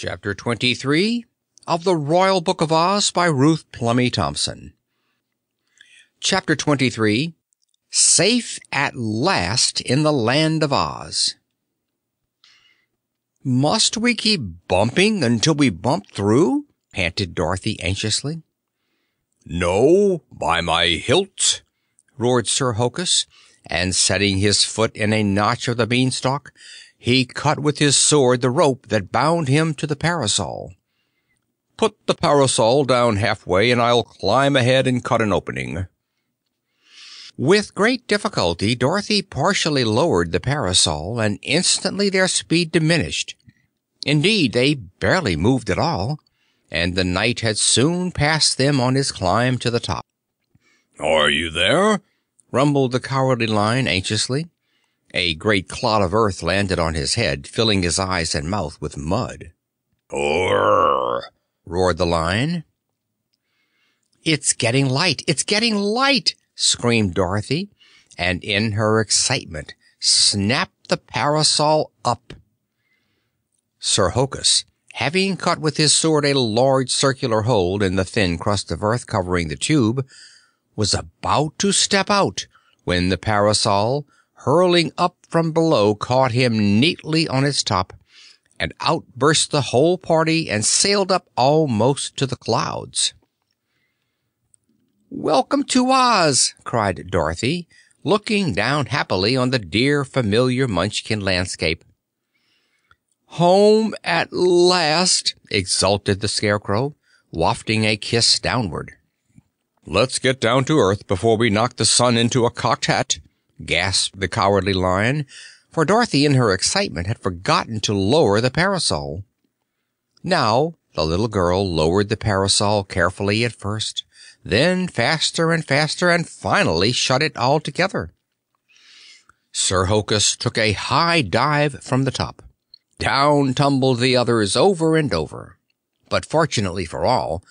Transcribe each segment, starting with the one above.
Chapter 23 of the Royal Book of Oz by Ruth Plumly Thompson Chapter 23 Safe at Last in the Land of Oz "Must we keep bumping until we bump through?" panted Dorothy anxiously. "No, by my hilt!" roared Sir Hokus, and setting his foot in a notch of the beanstalk, he cut with his sword the rope that bound him to the parasol. "Put the parasol down halfway and I'll climb ahead and cut an opening." With great difficulty Dorothy partially lowered the parasol, and instantly their speed diminished. Indeed, they barely moved at all, and the Knight had soon passed them on his climb to the top. "Are you there?" rumbled the Cowardly Lion anxiously. A great clod of earth landed on his head, filling his eyes and mouth with mud. "Urr!" roared the Lion. "It's getting light! It's getting light!" screamed Dorothy, and in her excitement snapped the parasol up. Sir Hokus, having cut with his sword a large circular hole in the thin crust of earth covering the tube, was about to step out when the parasol hurling up from below caught him neatly on its top, and out burst the whole party and sailed up almost to the clouds. "Welcome to Oz!" cried Dorothy, looking down happily on the dear familiar Munchkin landscape. "Home at last!" exulted the Scarecrow, wafting a kiss downward. "Let's get down to earth before we knock the sun into a cocked hat," gasped the Cowardly Lion, for Dorothy in her excitement had forgotten to lower the parasol. Now the little girl lowered the parasol carefully at first, then faster and faster, and finally shut it altogether. Sir Hokus took a high dive from the top. Down tumbled the others over and over. But fortunately for all,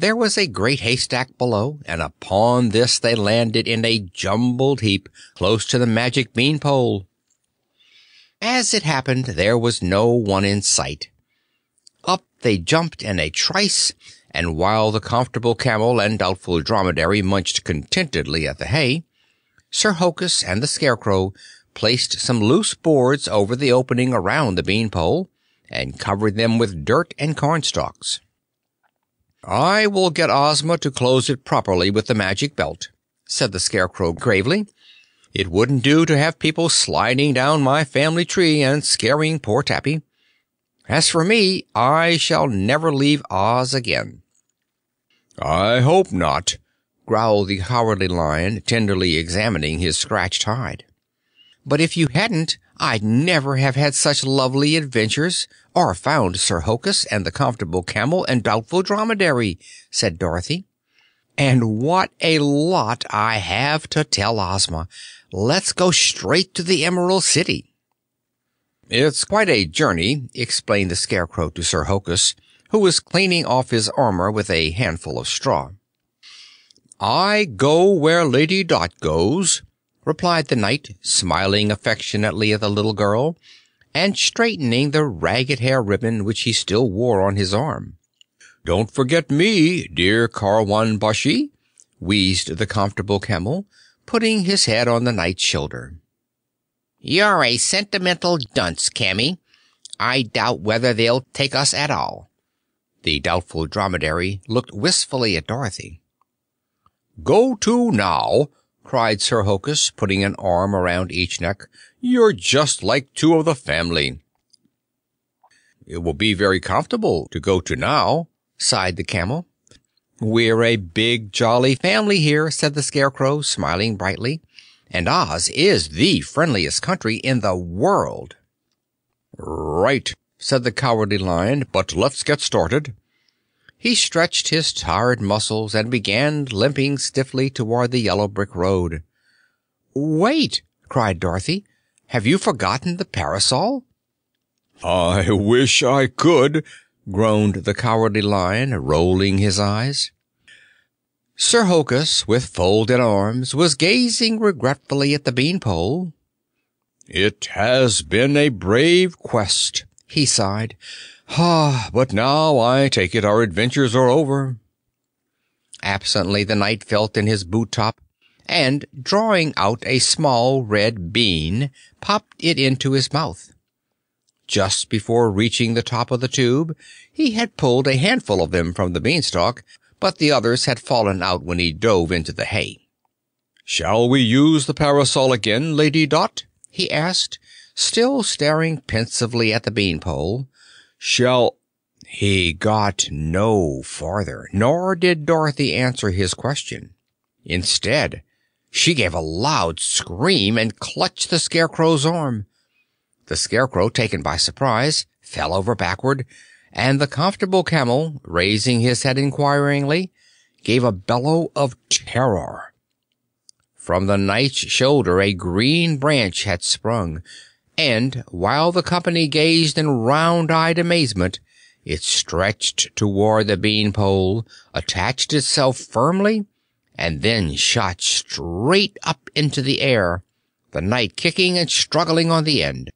there was a great haystack below, and upon this they landed in a jumbled heap close to the magic bean pole. As it happened, there was no one in sight. Up they jumped in a trice, and while the Comfortable Camel and Doubtful Dromedary munched contentedly at the hay, Sir Hokus and the Scarecrow placed some loose boards over the opening around the bean pole and covered them with dirt and cornstalks. "I will get Ozma to close it properly with the magic belt," said the Scarecrow gravely. "It wouldn't do to have people sliding down my family tree and scaring poor Tappy. As for me, I shall never leave Oz again." "I hope not," growled the Cowardly Lion, tenderly examining his scratched hide. "But if you hadn't, I'd never have had such lovely adventures, or found Sir Hokus and the Comfortable Camel and Doubtful Dromedary," said Dorothy. "And what a lot I have to tell Ozma! Let's go straight to the Emerald City." "It's quite a journey," explained the Scarecrow to Sir Hokus, who was cleaning off his armor with a handful of straw. "I go where Lady Dot goes," replied the Knight, smiling affectionately at the little girl and straightening the ragged hair ribbon which he still wore on his arm. "Don't forget me, dear Karwan Bashi," wheezed the Comfortable Camel, putting his head on the Knight's shoulder. "You're a sentimental dunce, Cammy. I doubt whether they'll take us at all." The Doubtful Dromedary looked wistfully at Dorothy. "Go to now!" Cried Sir Hokus, putting an arm around each neck. "You're just like two of the family." "It will be very comfortable to go to now," sighed the camel. "We're a big, jolly family here," said the Scarecrow, smiling brightly, "and Oz is the friendliest country in the world." "Right," said the Cowardly Lion, "but let's get started." He stretched his tired muscles and began limping stiffly toward the yellow brick road. "Wait!" cried Dorothy. "Have you forgotten the parasol?" "I wish I could," groaned the Cowardly Lion, rolling his eyes. Sir Hokus, with folded arms, was gazing regretfully at the bean pole. "It has been a brave quest," he sighed. Ah, but now I take it our adventures are over. Absently the knight felt in his boot top, and drawing out a small red bean, popped it into his mouth. Just before reaching the top of the tube, he had pulled a handful of them from the beanstalk, but the others had fallen out when he dove into the hay. Shall we use the parasol again, Lady Dot? he asked, still staring pensively at the beanpole. Shall he got no farther, nor did Dorothy answer his question. Instead, she gave a loud scream and clutched the Scarecrow's arm. The Scarecrow, taken by surprise, fell over backward, and the Comfortable Camel, raising his head inquiringly, gave a bellow of terror. From the knight's shoulder a green branch had sprung, and while the company gazed in round-eyed amazement, it stretched toward the beanpole, attached itself firmly, and then shot straight up into the air, the knight kicking and struggling on the end.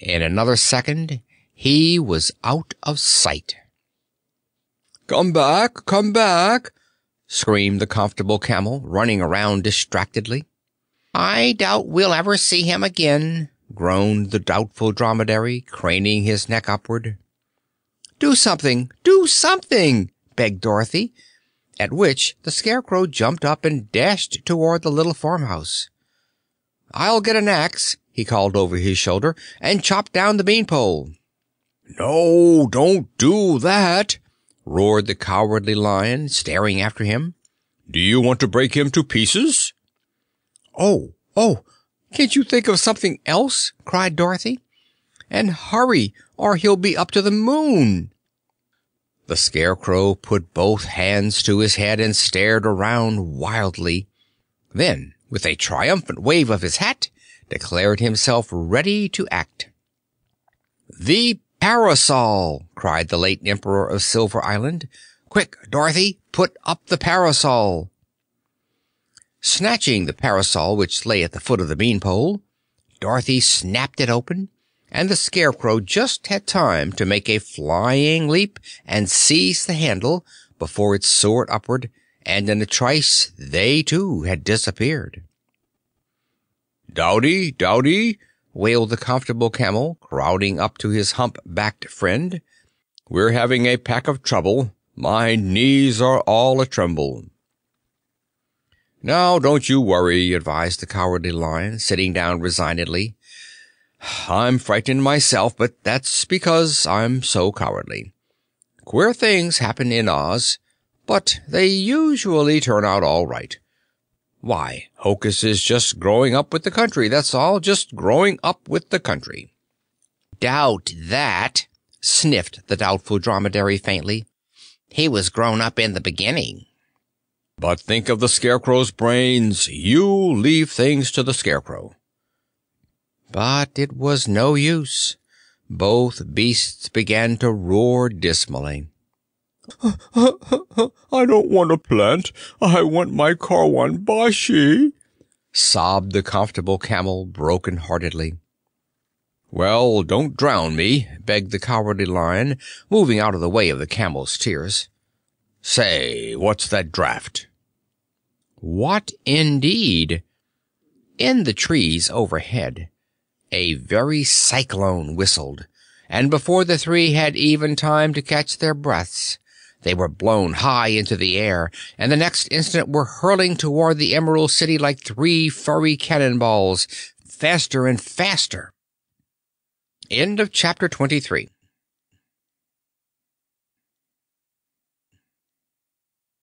In another second he was out of sight. Come back, come back, screamed the comfortable camel, running around distractedly. I doubt we'll ever see him again, groaned the doubtful dromedary, craning his neck upward. Do something! Do something! begged Dorothy, at which the Scarecrow jumped up and dashed toward the little farmhouse. I'll get an axe, he called over his shoulder, and chop down the beanpole. No, don't do that, roared the Cowardly Lion, staring after him. Do you want to break him to pieces? Oh, oh, can't you think of something else? cried Dorothy. And hurry, or he'll be up to the moon. The Scarecrow put both hands to his head and stared around wildly. Then, with a triumphant wave of his hat, declared himself ready to act. The parasol! cried the late Emperor of Silver Island. Quick, Dorothy, put up the parasol! Snatching the parasol which lay at the foot of the beanpole, Dorothy snapped it open, and the Scarecrow just had time to make a flying leap and seize the handle before it soared upward, and in a trice they too had disappeared. Dowdy, Dowdy, wailed the Comfortable Camel, crowding up to his hump-backed friend. We're having a pack of trouble. My knees are all a-tremble. Now, don't you worry, advised the Cowardly Lion, sitting down resignedly. I'm frightened myself, but that's because I'm so cowardly. Queer things happen in Oz, but they usually turn out all right. Why, Hokus is just growing up with the country, that's all, just growing up with the country. Doubt that, sniffed the doubtful dromedary faintly. He was grown up in the beginning. But think of the Scarecrow's brains. You leave things to the Scarecrow. But it was no use. Both beasts began to roar dismally. I don't want a plant. I want my Karwan Bashi, sobbed the comfortable camel broken-heartedly. Well, don't drown me, begged the cowardly lion, moving out of the way of the camel's tears. Say, what's that draft? What indeed? In the trees overhead, a very cyclone whistled, and before the three had even time to catch their breaths, they were blown high into the air, and the next instant were hurling toward the Emerald City like three furry cannonballs, faster and faster. End of chapter 23